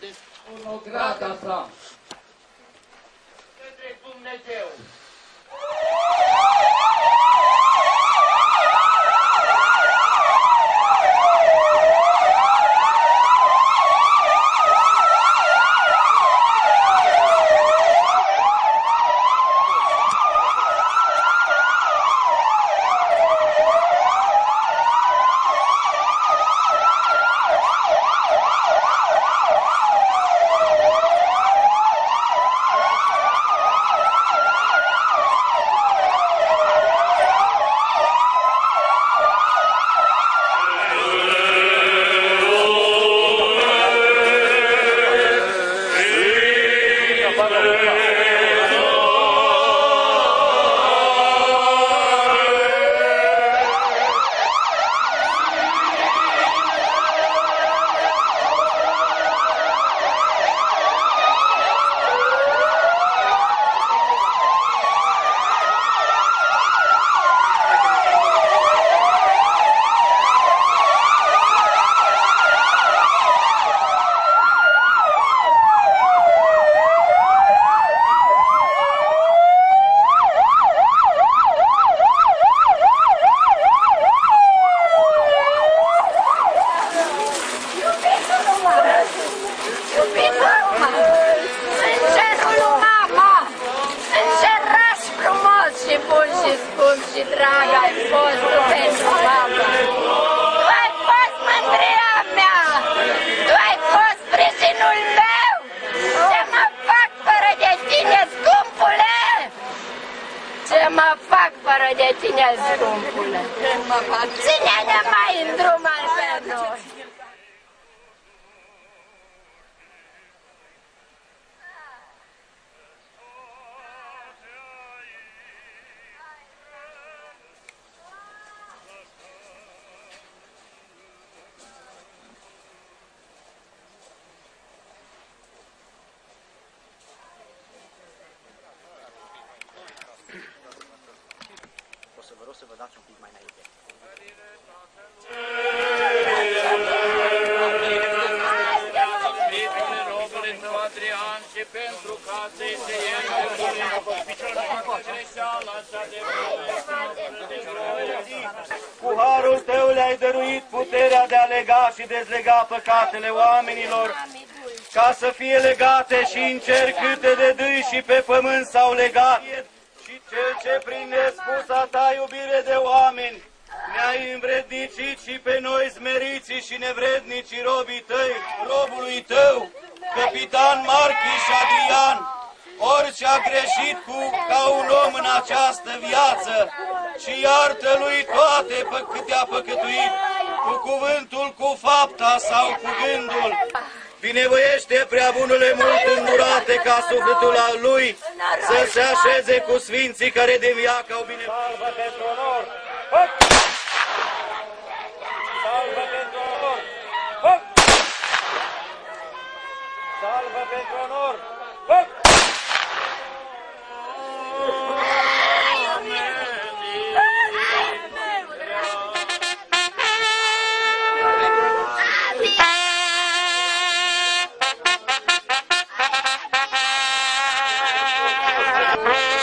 Deci, un ograda ta către Dumnezeu. akbara de tine zdumpule. Ține-ne mai îndrum pe noi. Să vă rog să vă dați un pic mai înainte. Sfintele robului tău Adrian și pentru ca să-i se greșeala cea de Cu harul tău le-ai dăruit puterea de a lega și dezlega păcatele oamenilor, ca să fie legate și în cer câte de dâi și pe pământ s-au legat. Și cel ce prin nespusa ta iubire de oameni ne-ai învrednicit și pe noi smeriții și nevrednicii robii tăi, robului tău, capitan Marchi și Adrian, orice a greșit cu ca un om în această viață și iartă lui toate pe câte a păcătuit, cu cuvântul, cu fapta sau cu gândul. Binevoiește prea bunule mult îndurate ca sufletul al lui să se așeze cu sfinții care de viață au bine. Salvă Bye.